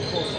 Of course.